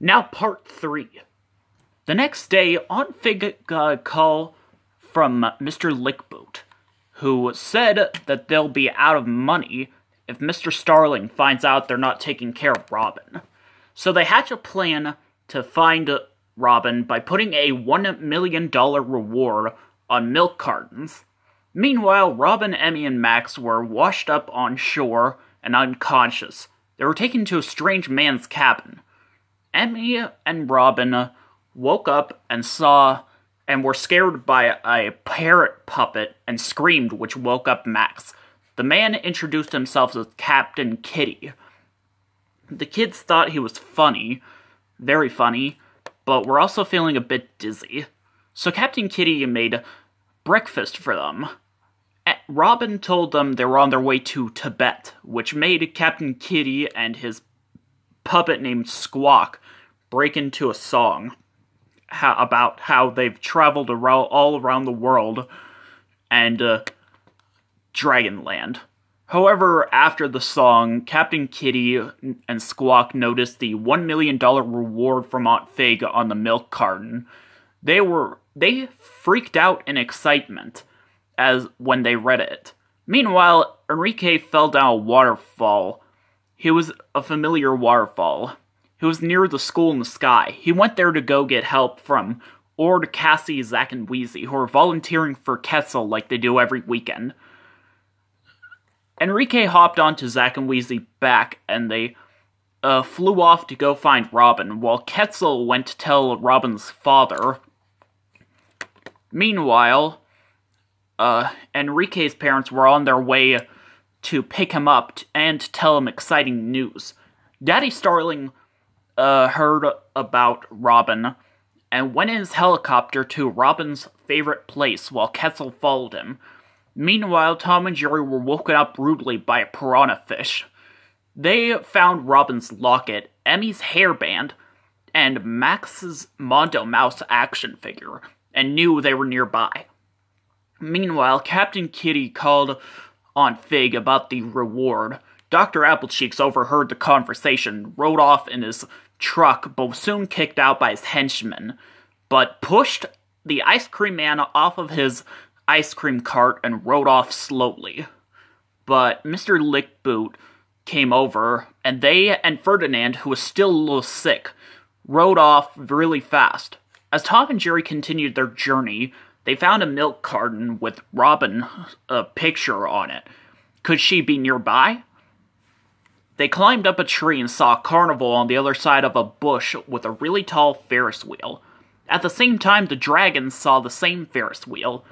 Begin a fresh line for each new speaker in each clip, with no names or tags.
Now, part three. The next day, Aunt Figg got a call from Mr. Lickboot, who said that they'll be out of money if Mr. Starling finds out they're not taking care of Robin. So they hatch a plan to find Robin by putting a $1 million reward on milk cartons. Meanwhile, Robin, Emmy, and Max were washed up on shore and unconscious. They were taken to a strange man's cabin. Emmy and Robin woke up and saw and were scared by a parrot puppet and screamed, which woke up Max. The man introduced himself as Captain Kiddie. The kids thought he was funny, very funny, but were also feeling a bit dizzy. So Captain Kiddie made breakfast for them. Eh, Robin told them they were on their way to Tibet, which made Captain Kiddie and his puppet named Squawk break into a song how, about how they've traveled around, all around the world and uh, Dragonland. However, after the song, Captain Kiddie and Squawk noticed the $1 million reward from Aunt Figg on the milk carton. They were they freaked out in excitement as when they read it. Meanwhile, Enrique fell down a waterfall. He was a familiar waterfall. He was near the school in the sky. He went there to go get help from Ord, Cassie, Zak, and Wheezie, who are volunteering for Quetzal like they do every weekend. Enrique hopped onto Zack and Wheezie back, and they uh, flew off to go find Robin, while Quetzal went to tell Robin's father. Meanwhile, uh, Enrique's parents were on their way to pick him up and tell him exciting news. Daddy Starling uh, heard about Robin and went in his helicopter to Robin's favorite place while Quetzal followed him. Meanwhile, Tom and Jerry were woken up rudely by a piranha fish. They found Robin's locket, Emmy's hairband, and Max's Mondo Mouse action figure, and knew they were nearby. Meanwhile, Captain Kitty called on Figg about the reward. Dr. Applecheeks overheard the conversation, rode off in his truck, but was soon kicked out by his henchmen, but pushed the ice cream man off of his ice cream cart and rode off slowly. But Mr. Lickboot came over, and they and Ferdinand, who was still a little sick, rode off really fast. As Tom and Jerry continued their journey, they found a milk carton with Robin a picture on it. Could she be nearby? They climbed up a tree and saw a carnival on the other side of a bush with a really tall Ferris wheel. At the same time, the dragons saw the same Ferris wheel,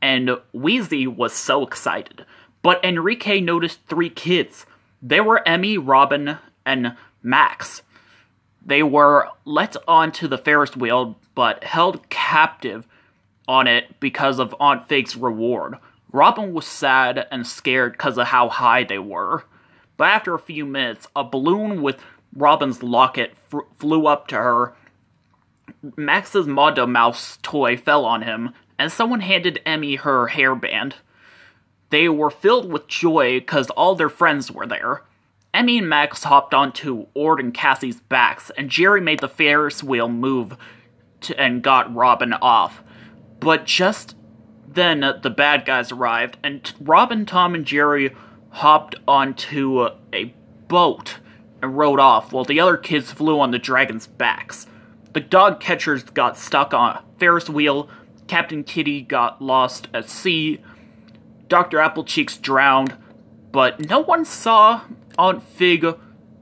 and Wheezie was so excited. But Enrique noticed three kids. They were Emmy, Robin, and Max. They were let onto the Ferris wheel, but held captive on it because of Aunt Figg's reward. Robin was sad and scared because of how high they were. But after a few minutes, a balloon with Robin's locket flew up to her. Max's Mondo Mouse toy fell on him, and someone handed Emmy her hairband. They were filled with joy because all their friends were there. Emmy and Max hopped onto Ord and Cassie's backs, and Jerry made the Ferris wheel move and got Robin off. But just then, the bad guys arrived, and Robin, Tom, and Jerry hopped onto a boat and rode off, while the other kids flew on the dragons' backs. The dog catchers got stuck on a Ferris wheel, Captain Kiddie got lost at sea, Dr. Applecheeks drowned, but no one saw Aunt Figg,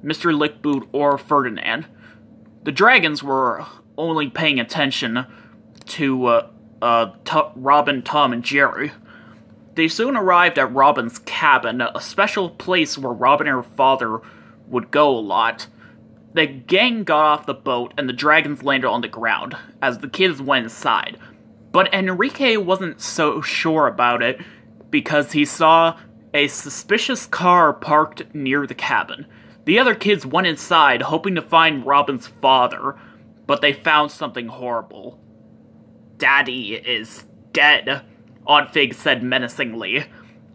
Mr. Lickboot, or Ferdinand. The dragons were only paying attention to uh, uh, Robin, Tom, and Jerry. They soon arrived at Robin's cabin, a special place where Robin and her father would go a lot. The gang got off the boat and the dragons landed on the ground as the kids went inside. But Enrique wasn't so sure about it because he saw a suspicious car parked near the cabin. The other kids went inside hoping to find Robin's father, but they found something horrible. Daddy is dead, Aunt Figg said menacingly.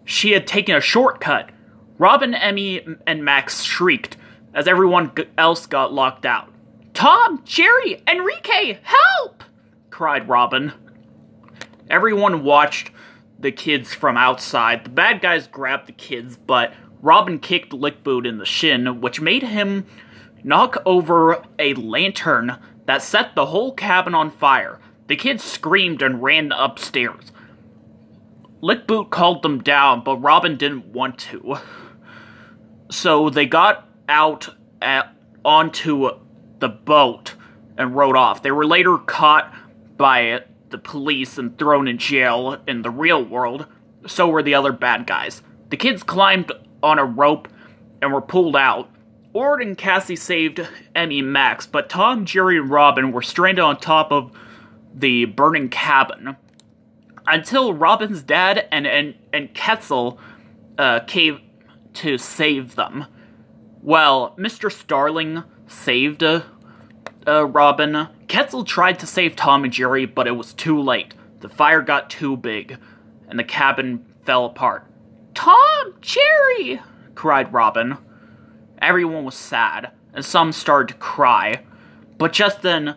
She had taken a shortcut. Robin, Emmy, and Max shrieked as everyone else got locked out. Tom, Jerry, Enrique, help! cried Robin. Everyone watched the kids from outside. The bad guys grabbed the kids, but Robin kicked Lickboot in the shin, which made him knock over a lantern that set the whole cabin on fire. The kids screamed and ran upstairs. Lickboot called them down, but Robin didn't want to. So they got out at, onto the boat and rode off. They were later caught by the police and thrown in jail in the real world. So were the other bad guys. The kids climbed on a rope and were pulled out. Ord and Cassie saved Emmy Max, but Tom, Jerry, and Robin were stranded on top of the burning cabin until Robin's dad and and, and Quetzal uh, came to save them. Well, Mr. Starling saved uh, uh, Robin. Quetzal tried to save Tom and Jerry, but it was too late. The fire got too big, and the cabin fell apart. Tom! Jerry! cried Robin. Everyone was sad, and some started to cry. But just then,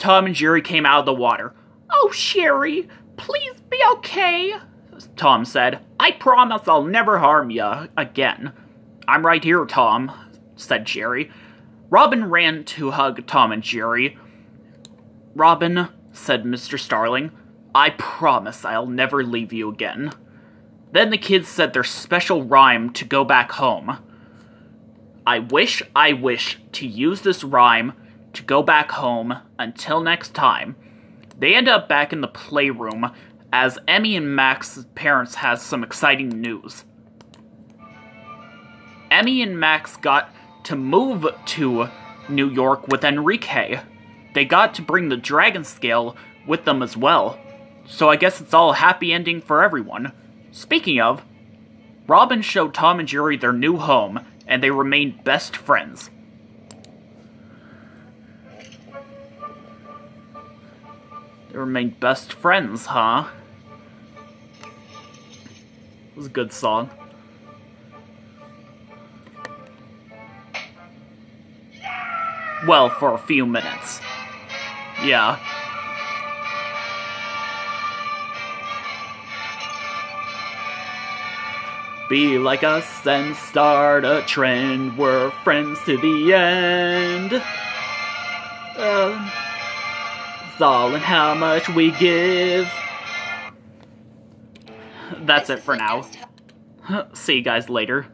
Tom and Jerry came out of the water. Oh, Jerry, please be okay, Tom said. I promise I'll never harm you again. I'm right here, Tom, said Jerry. Robin ran to hug Tom and Jerry. Robin, said Mr. Starling, I promise I'll never leave you again. Then the kids said their special rhyme to go back home. I wish, I wish to use this rhyme to go back home until next time. They end up back in the playroom as Emmy and Max's parents has some exciting news. Emmy and Max got to move to New York with Enrique. They got to bring the dragon scale with them as well. So I guess it's all a happy ending for everyone. Speaking of, Robin showed Tom and Jerry their new home, and they remained best friends. They remained best friends, huh? It was a good song. Well, for a few minutes. Yeah. Be like us and start a trend. We're friends to the end. Uh, all in how much we give. That's it for now. See you guys later.